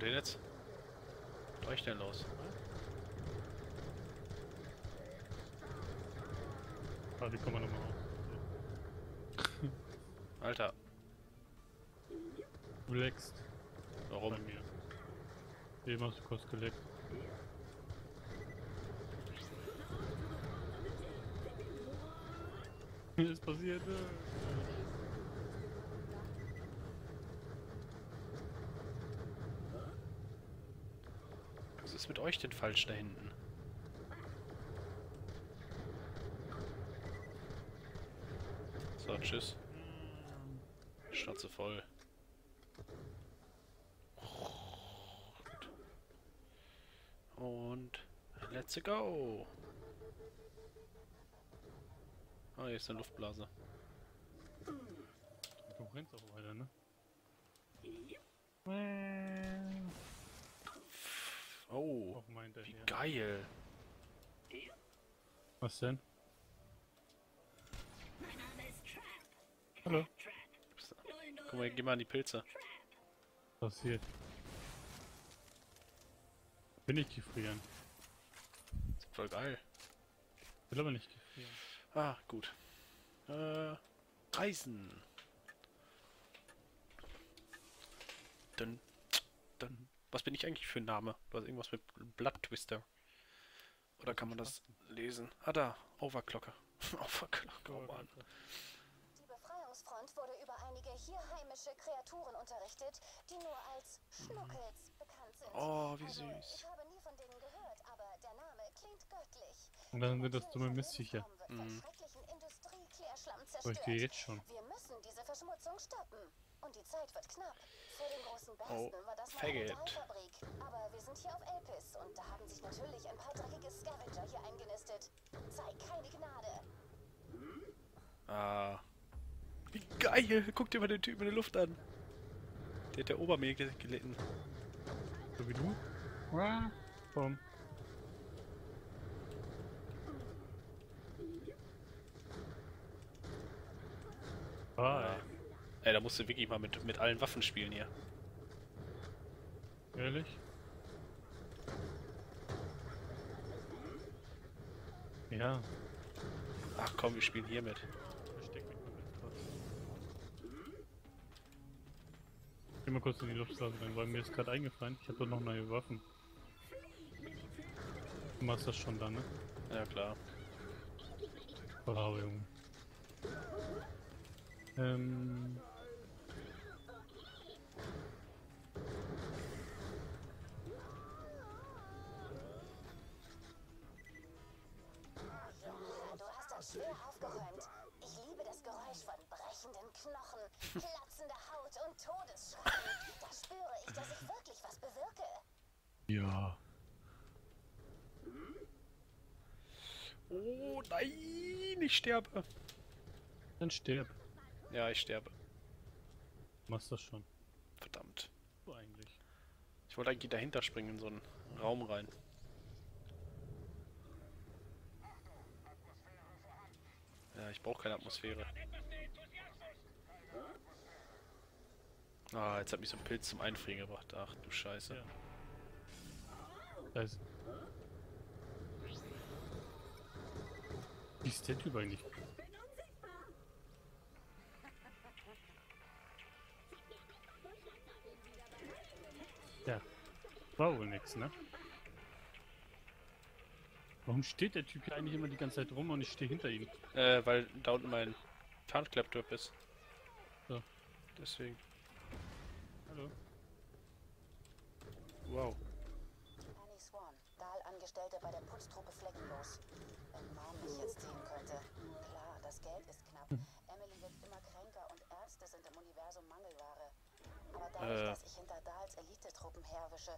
kommt denn jetzt? Ich denn los? Ah, wie kommen nochmal auf? Alter, Du leckst warum? bei mir. Eben hast du kurz geleckt. Was ist passiert? Was ist mit euch denn falsch da hinten? So, tschüss. Schnauze voll. Und let's go. Ah, hier ist eine Luftblase. Die Konkurrenz auch weiter, ne? Oh, wie geil. Was denn? Mein Name ist Trap. Hallo. Guck mal, geh mal an die Pilze. Passiert. Bin ich gefrieren. Ist voll geil. Will aber nicht gefrieren. Ah, gut. Äh, Reisen. Dann, dann. Was bin ich eigentlich für ein Name? Du hast irgendwas mit Blood Twister. Oder kann man das lesen? Ah, da. Overclocker. Overclocker, oh Mann. Die Befreiungsfront wurde über einige hier heimische Kreaturen unterrichtet, die nur als Schnuckels bekannt sind. Oh, wie also, süß. Ich habe nie von denen gehört, aber der Name klingt göttlich. Und dann sind das dumme Mistviecher. Industrieklärschlamm Aber ich gehe jetzt schon. Wir müssen diese Verschmutzung stoppen. Und die Zeit wird knapp. Vor den großen Oh, Bersten war das mal eine. Dreiffabrik. Aber wir sind hier auf Elpis und da haben sich natürlich ein paar dreckige Scavenger hier eingenistet. Zeig keine Gnade. Ah. Wie geil! Guck dir mal den Typen in der Luft an. Der hat der Obermehl ge- gelitten. So wie du? Ah, Ey, da musst du wirklich mal mit, mit allen Waffen spielen hier. ehrlich? Ja. Ach komm, wir spielen hier mit. Was. Geh mal kurz in die Luftblase rein, weil mir ist gerade eingefallen, ich habe doch noch neue Waffen. Du machst das schon dann, ne? Ja klar. Bravo, Junge. Ähm. Knochen, platzender Haut und Todesschreien. Da spüre ich, dass ich wirklich was bewirke. Ja. Oh nein, ich sterbe. Dann stirb. Ja, ich sterbe. Du machst das schon. Verdammt. Du eigentlich. Ich wollte eigentlich dahinter springen in so einen Raum rein. Ja, ich brauche keine Atmosphäre. Ah, jetzt hat mich so ein Pilz zum Einfrieren gebracht. Ach du Scheiße. Ja. Da ist. Wie ist der Typ eigentlich? Ja. War wohl nix, ne? Warum steht der Typ hier eigentlich immer die ganze Zeit rum und ich stehe hinter ihm? Äh, weil da unten mein Tarnklapptrap ist. Deswegen. Hallo. Wow. Annie Swan, Dahl-Angestellte bei der Putztruppe Fleckenlos. Wenn Mom mich jetzt sehen könnte. Klar, das Geld ist knapp. Emily wird immer kränker und Ärzte sind im Universum Mangelware. Aber dadurch, Äh. dass ich hinter Dahls Elitetruppen herwische,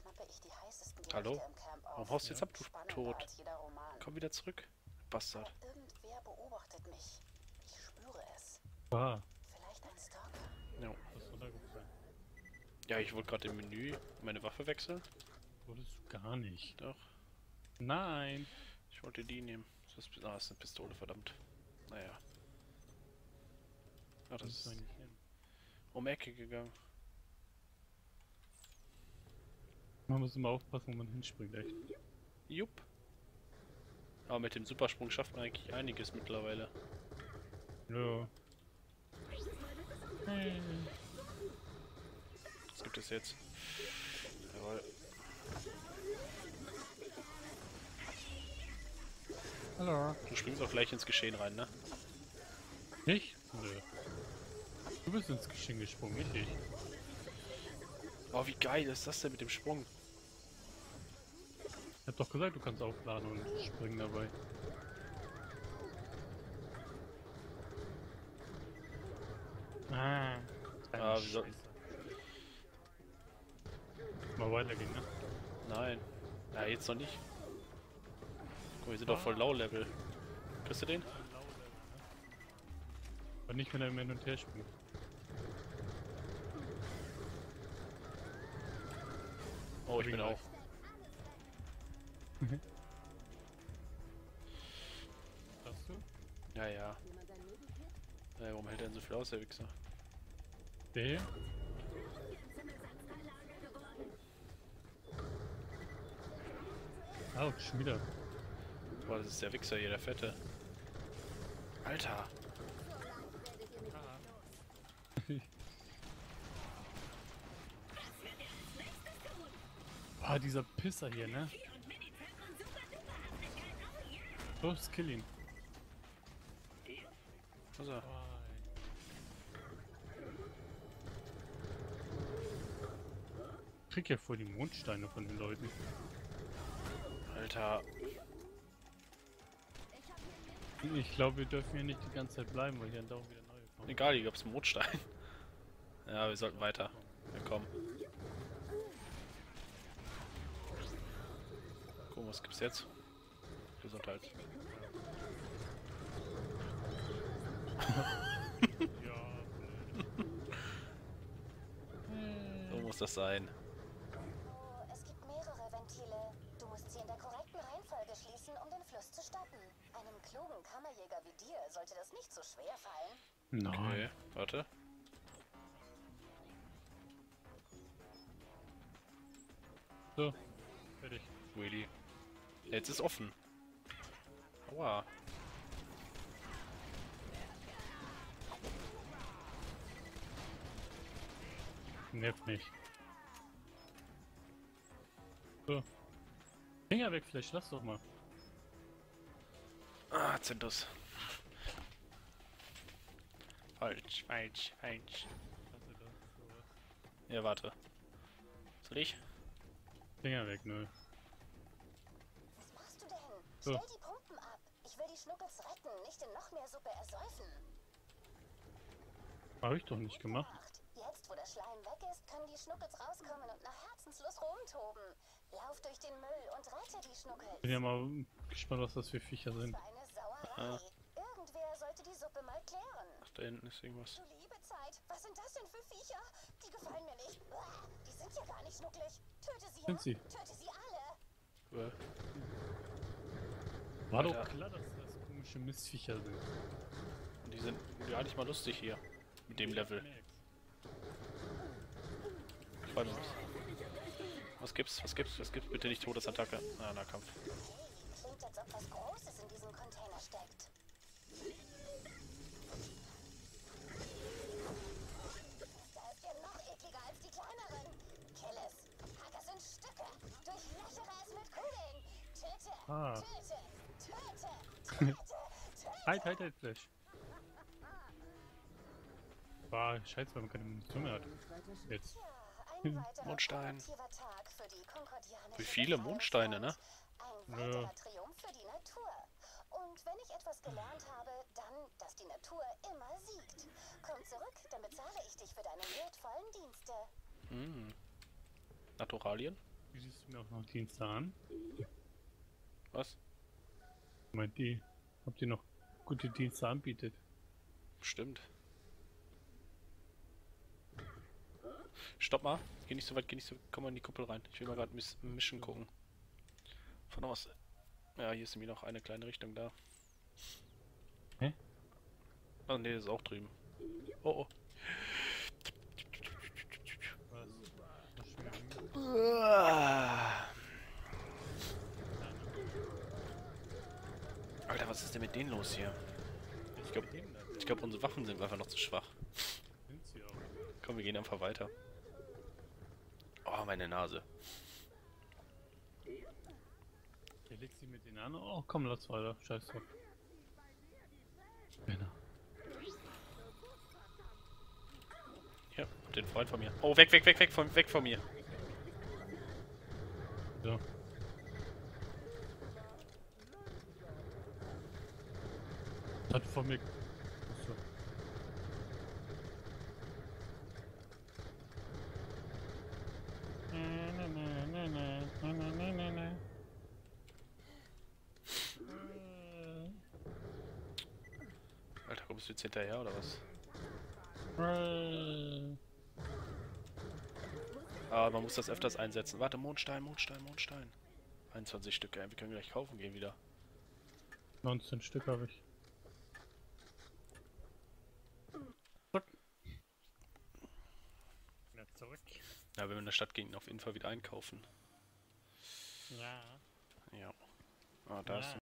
schnappe ich die heißesten Hallo? Gerüchte im Camp auf. Warum haust du jetzt ab, du Roman. Komm wieder zurück. Bastard. Aber irgendwer beobachtet mich. Ich spüre es. Ah, Vielleicht ein Stalker. Ja. das ist runtergefallen. Ja, ich wollte gerade im Menü meine Waffe wechseln. Wurdest du gar nicht. Doch. Nein. Ich wollte die nehmen. Das ist, ah, das ist eine Pistole, verdammt. Naja. Ah, Das das ist um Ecke gegangen. Man muss immer aufpassen, wo man hinspringt, echt. Jupp. Aber mit dem Supersprung schafft man eigentlich einiges mittlerweile. Ja. Was gibt es jetzt? Jawohl. Hallo. Du springst auch gleich ins Geschehen rein, ne? Ich? Nö. Du bist ins Geschehen gesprungen, nicht ich. Oh, wie geil ist das denn mit dem Sprung? Ich hab doch gesagt, du kannst aufladen und springen dabei. Ah. Ah, sollten- Mal weitergehen, ne? Nein. Ja, jetzt noch nicht. Guck mal, wir sind doch voll Low-Level. Kriegst du den? Aber nicht, wenn er immer hin und her springt. Oh, ich bin auch. Hast du? Ja, ja. Äh, warum hält er denn so viel aus, der Wichser? Der hier? Autsch, schon wieder. Boah, das ist der Wichser hier, der Fette. Alter. Ah, dieser Pisser hier, ne? Los, kill ihn. Was ist er? Ich krieg ja voll die Mondsteine von den Leuten. Alter. Ich glaube, wir dürfen hier nicht die ganze Zeit bleiben, weil hier dauernd wieder neue kommen. Egal, hier gab's einen Mondstein. Ja, wir sollten weiter. Ja, komm. Gucken, was gibt's jetzt? Gesundheit. Ja, So muss das sein. Oh, es gibt mehrere Ventile. Du musst sie in der korrekten Reihenfolge schließen, um den Fluss zu stoppen. Einem klugen Kammerjäger wie dir sollte das nicht so schwer fallen. Nein. Okay, warte. So, fertig. Really. Jetzt ist offen. Aua. Nervt mich. So. Finger weg, vielleicht lass doch mal. Ah, Zintus. Falsch, falsch, falsch. Ja, warte. Soll ich? Finger weg, nö. Was machst du denn? So. Stell die Pumpen ab. Ich will die Schnuckels retten, nicht in noch mehr Suppe ersäufen. Hab ich doch nicht gemacht. Acht. Jetzt, wo der Schleim weg ist, können die Schnuckels rauskommen und nach Herzenslust rumtoben. Lauf durch den Müll und rette die Schnuckels. Bin ja mal gespannt, was das für Viecher sind. für eine Sauerei. Irgendwer sollte die Suppe mal klären. Da hinten ist irgendwas. Liebe Zeit, was sind das denn für Viecher? Die gefallen mir nicht. Die sind ja gar nicht schnucklig. Töte sie, Sind ja? sie? Töte sie alle. War doch klar, dass das komische Mistviecher sind. Und die sind gar nicht mal lustig hier. Mit dem Level. Ich freu mich. Was gibt's? Was gibt's? Was gibt's? Bitte nicht Todesattacke. Ah, Nahkampf. Klingt, als ob was Großes in diesem Container steckt. Halt, halt, halt, Flash. War scheiße, weil man keine Munition mehr hat. Jetzt. Mondstein. produktiver Tag für die konkordianische Wie viele. Mondsteine, ne? Ein Ja. weiterer Triumph für die Natur. Und wenn ich etwas gelernt habe, dann, dass die Natur immer siegt. Komm zurück, dann bezahle ich dich für deine wertvollen Dienste. Hm. Naturalien? Wie siehst du mir auch noch Dienste an? Was? Meint die, ob die noch gute Dienste anbietet? Stimmt. Stopp mal. Geh nicht so weit, geh nicht so. Komm mal in die Kuppel rein. Ich will mal gerade Miss Mission gucken. Von aus. Ja, hier ist nämlich noch eine kleine Richtung da. Hä? Ah, ne, das ist auch drüben. Oh, oh. Was? was ist denn mit denen los hier? Ich glaub- Ich glaube, unsere Waffen sind einfach noch zu schwach. Komm, wir gehen einfach weiter. Oh, meine Nase. Der legt sie mit denen an. Oh, komm, lass weiter. Scheiß drauf. Männer. Ja, und den Freund von mir. Oh, weg, weg, weg, weg von, weg von mir. So. Hat von mir. So. Alter, kommst du jetzt hinterher oder was? Ah, man muss das öfters einsetzen. Warte, Mondstein, Mondstein, Mondstein. 21 Stück, ey. Wir können gleich kaufen gehen wieder. 19 Stück habe ich. Zack. Ja, zurück. Ja, wenn wir in der Stadt gehen, auf jeden Fall wieder einkaufen. Ja. Ja. Ah, da ist